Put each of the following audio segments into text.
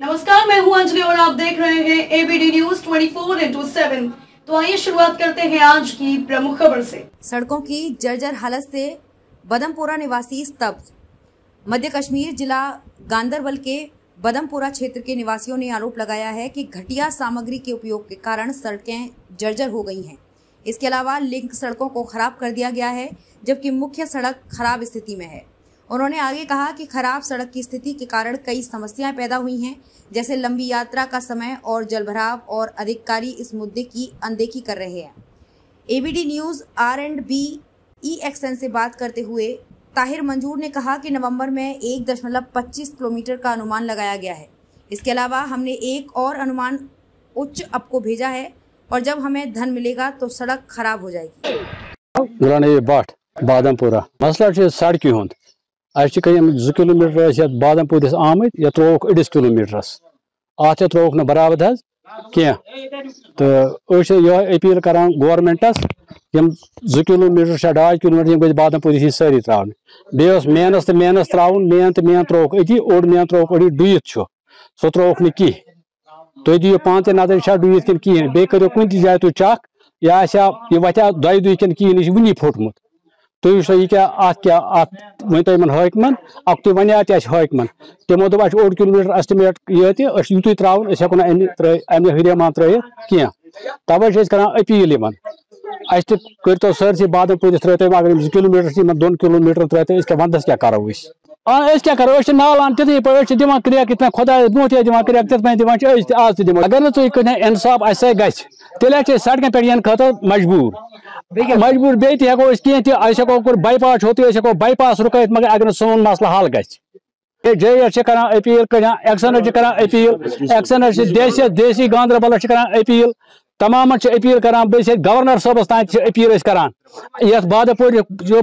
नमस्कार, मैं हूँ अंजलि और आप देख रहे हैं ABD news 24 four into seven तो आइए शुरुआत करते हैं आज की प्रमुख खबर से। सड़कों की जर्जर हालत से बदमपुरा निवासी स्तब्ध। मध्य कश्मीर जिला गांधरबल के बदमपुरा क्षेत्र के निवासियों ने आरोप लगाया है कि घटिया सामग्री के उपयोग के कारण सड़कें जर्जर हो गई हैं। इसके अलावा लिंक सड़कों को खराब कर दिया गया है, जबकि मुख्य सड़क खराब स्थिति में है। उन्होंने आगे कहा कि खराब सड़क की स्थिति के कारण कई समस्याएँ पैदा हुई हैं, जैसे लंबी यात्रा का समय और जलभराव और अधिकारी इस मुद्दे की अनदेखी कर रहे हैं। ABD news R and B E XEN से बात करते हुए ताहिर मंजूर ने कहा कि नवंबर में एक दशमलव पच्चीस किलोमीटर का अनुमान लगाया गया है। इसके अलावा हमने एक और अनुमान उच्च अप को भेजा है और जब हमें धन मिलेगा तो सड़क खराब हो जाएगी। बादमपुरा। मसला सड़क अस जु किलोमीटर बादमपुरस आमत यह त्रोक अड़िस किलोमीटरस अत त्रोक न बराबर हज कह तो यह अपील कर गवर्नमेंटस यम जु किलोमीटर डाज किलोमीटर यम गई बादमपुर सारी त्रावन बे मेनस तो मेनस त्रावन मेन तो मेन त्रोक अति ओड मेन त्रोक अड़ी डुत सो त्रोक न कह तुम दियो पान ते नज़र डुत किन कहें बे करो कुन जाए तुम चक यह दय दुह किन कहें यह वुनी फोटमुत तुम सो यह क्या क्या अत वन हाकमन अक तुम वन हाकमन तमो दोप ओड किलोमीटर एस्टिमेट ये यूत त्रावन हेको अमे हरियामान त्र कह तवे कर अपील इन अस तो सरसी बादमपुर त्रो तुम अगर जो किलोमीटर दोन किलोमीटर त्रे तो वंदस क्या करो क्या करो नालान तिथे पे दिवान क्रैक ये खुदा ब्रोह दिवान क्रैक तिथ पे दिवान आज तम अगर ना तुम कह इंसाफ अस तेल सड़कें पे इन खतर मजबूर। मजबूर बे हेको कह हेको बाईपास होती हेको बाईपास रुकत मगर अगर सोन मसला हल ग जे कर अपील कर एक्सनर देसी देसी गांदरबल कर अपील। तमाम अपील कर गवर्नर साहबस तान अपील कर। बादपुर जो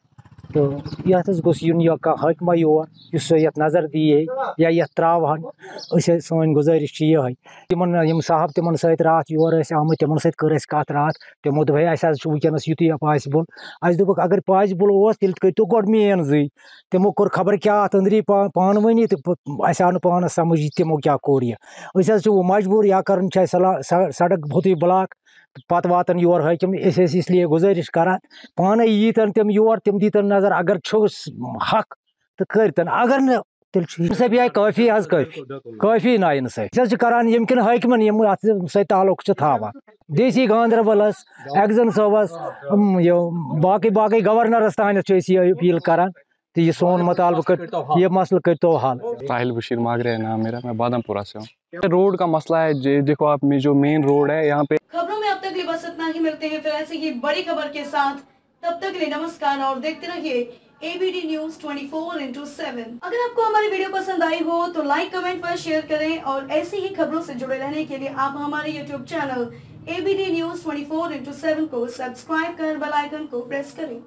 तमन तमन तो यह यह हकमा योर ये नज़र दी या ये त्रावान सन गुजारिश ये तम साहब तम सत योर आम तम सर कत रात। तमो दोप वनस युत पॉसिबल अस दोप अगर पॉसिबल करो गो मेन जी। तमो कोर खबर क्या अंदरी पान वनी तो आव पान समझ, तमो क्या कोर यह मजबूर या कर सड़क बहुत ब्लाक पत वातन योर हाकिम इसलिए गुजारिश करान पान यीतन तम योर तम दीतन नज़र अगर हक तो करतन अगर न सब आए काफ़ी आज काफ़ी काफ़ी ना इन सरान यमकिन हाकिमन यम अत ताल्लुक थावान देसी गांदरबलस एग्जन सबस बाकी बाकी गवर्नरस तान अपील करान तो ये सोन मुतालब कर ये मसल कर तो हाल साहिल बशीर मागरे नाम मेरा मैं बादमपुरा से हूँ रोड का मसला है देखो आप में जो मेन रोड है यहाँ पे लिए बस इतना ही, मिलते हैं फिर ऐसे ही बड़ी खबर के साथ। तब तक लिए नमस्कार और देखते रहिए ABD news 24 four into seven अगर आपको हमारी वीडियो पसंद आई हो तो लाइक कमेंट पर शेयर करें और ऐसी ही खबरों से जुड़े रहने के लिए आप हमारे YouTube channel ABD news 24 four into seven को सब्सक्राइब कर बेल आइकन को प्रेस करें।